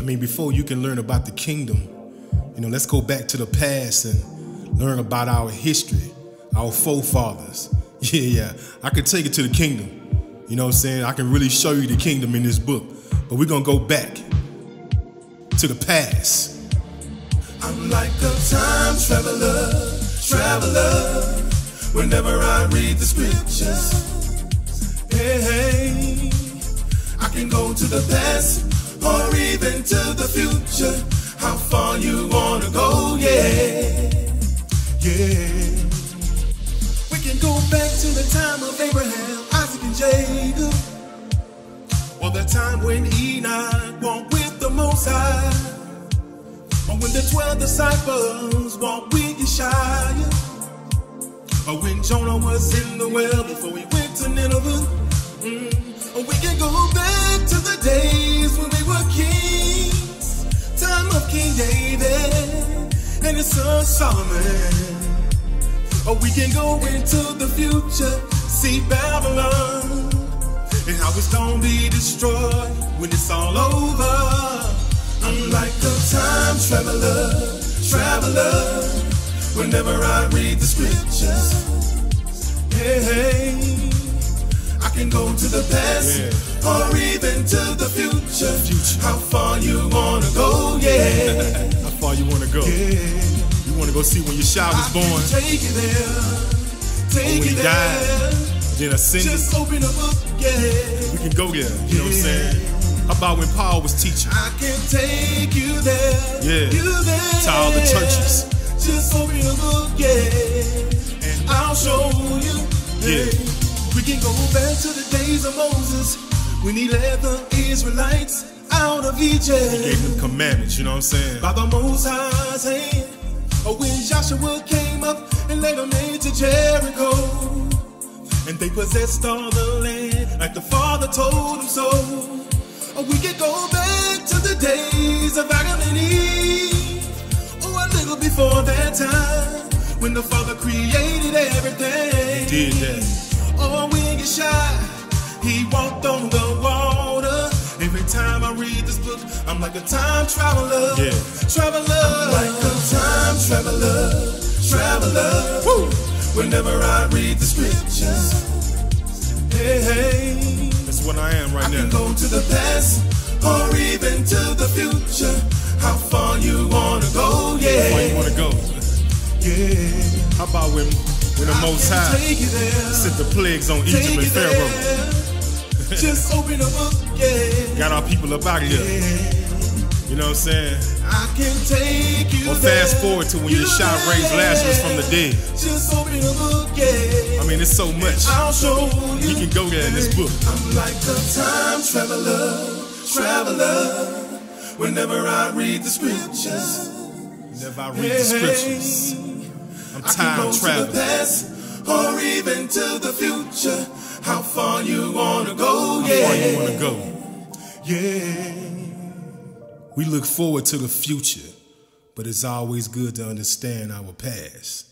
I mean, before you can learn about the kingdom, you know, let's go back to the past and learn about our history, our forefathers. Yeah, yeah. I could take it to the kingdom. You know what I'm saying? I can really show you the kingdom in this book. But we're gonna go back to the past. I'm like a time traveler, traveler. Whenever I read the scriptures, hey, hey, I can go to the past or even to the future. How far you wanna go? Yeah, yeah. We can go back to the time of Abraham, Isaac, and Jacob, or the time when Enoch walked with the Most High. Or when the twelve disciples walked with Yeshua. Or when Jonah was in the well before he went to Nineveh. Mm. Or we can go back to the days David and it's son Solomon. Or we can go into the future, see Babylon. And how it's gonna be destroyed when it's all over. I'm like a time traveler, traveler. Whenever I read the scriptures, hey, hey I can go to the past Yeah. or even to the future. How far you wanna go? Yeah, How far you wanna go? yeah. You wanna go see when your child was I born, can take you there, take when you died, then ascended? Just open a book, yeah. We can go there. You know what I'm saying? How about when Paul was teaching? I can take you there. Yeah. You there. To all the churches. Just open a book, yeah. And I'll show you. Yeah. We can go back to the days of Moses when he led the Israelites out of Egypt. He Gave them commandments, you know what I'm saying? By the Most High's hand. Or when Joshua came up and led them into Jericho. And they possessed all the land like the Father told them so. Or we can go back to the days of Adam and Eve. Or a little before that time when the Father created everything. He Did that. He walked on the water. Every time I read this book, I'm like a time traveler. Yeah. Traveler. I'm like a time traveler. Traveler. Woo. Whenever I read the scriptures. Hey, hey. That's what I am right I can now. go to the past or even to the future. How far you wanna go? Yeah. How far you wanna go? Yeah. How about when, when the Most I can High take sent the plagues on Egypt and Pharaoh? Just open a book, yeah. Got our people up out of here. You know what I'm saying? I can take you Or there. fast forward to when Yasha raised. Lazarus from the dead. Just open a book, yeah. I mean, it's so much. I'll show you. You can go there in this book. I'm like a time traveler, traveler. Whenever I read the scriptures, Whenever I read the scriptures, I'm I can go time traveling. Or even to the future. How far you wanna go? How Yeah, far you wanna go? yeah. We look forward to the future, but it's always good to understand our past.